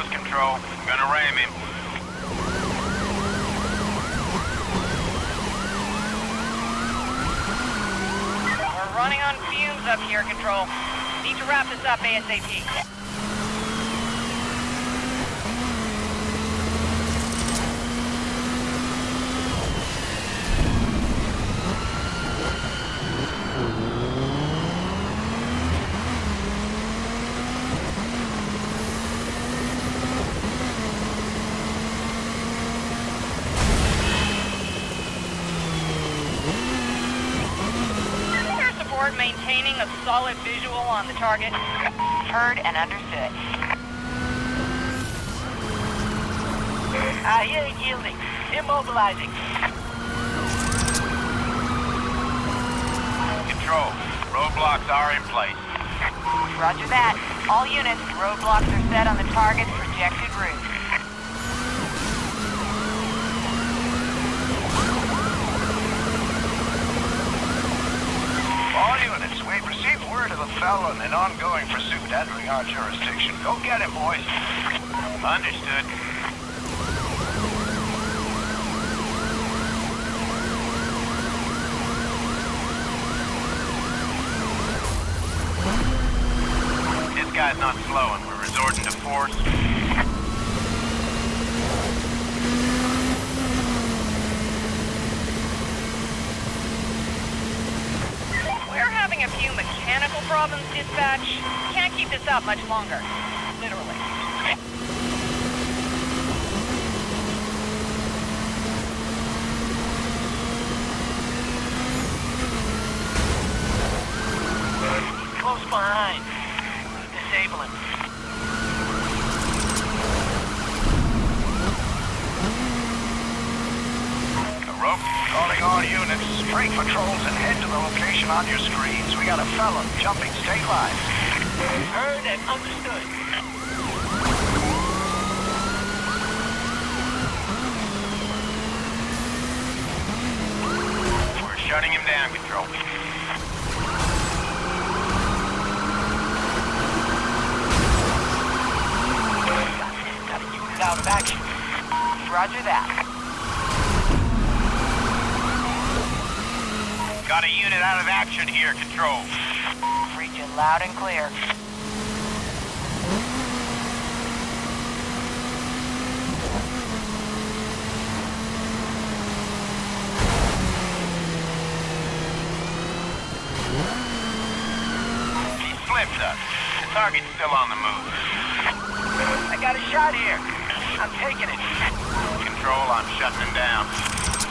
close, Control. Gonna ram him. We're running on fumes up here, Control. Need to wrap this up ASAP. Air support maintaining a solid visual on the target. Heard and understood. I hear it yielding. Immobilizing. Control. Roadblocks are in place. Roger that. All units, roadblocks are set on the target's projected route. All units, we've received word of a felon in ongoing pursuit entering our jurisdiction. Go get him, boys. Understood. This guy's not slowing. We're resorting to force. We're having a few mechanical problems, dispatch. Can't keep this up much longer. Literally. Close behind. Disable him. A rope. Calling all units. Break patrols and head to the location on your screens. We got a felon jumping state lines. Heard and understood. We're shutting him down, Control. Of action. Roger that. Got a unit out of action here, Control. Read you loud and clear. He flipped us. The target's still on the move. I got a shot here. I'm taking it. Control, I'm shutting him down.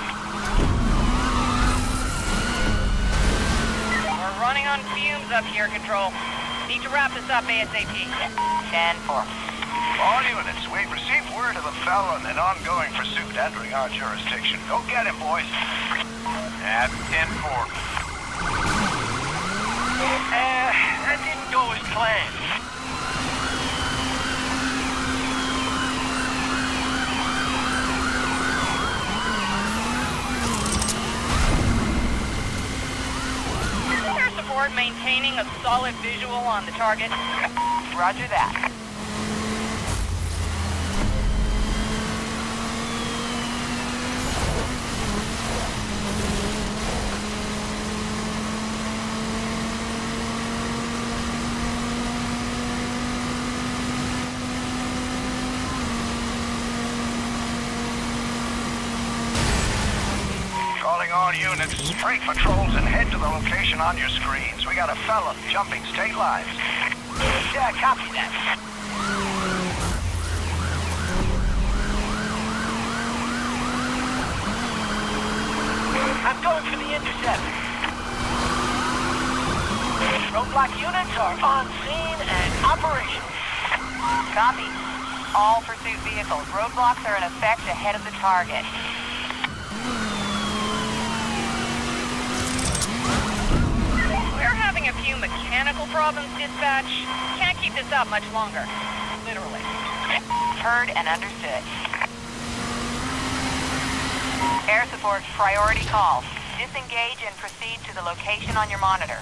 On fumes up here, Control. Need to wrap this up ASAP. 10-4. All units, we've received word of a felon in ongoing pursuit entering our jurisdiction. Go get him, boys. That's 10-4. Uh, that didn't go as planned. Maintaining a solid visual on the target. Roger that. Calling all units. Break patrols and head to the location on your screens. We got a fella jumping state lines. Yeah, copy that. I'm going for the intercept. Roadblock units are on scene and operational. Copy. All pursuit vehicles. Roadblocks are in effect ahead of the target. We're having a few mechanical problems, dispatch. Can't keep this up much longer. Literally. Heard and understood. Air support priority call. Disengage and proceed to the location on your monitor.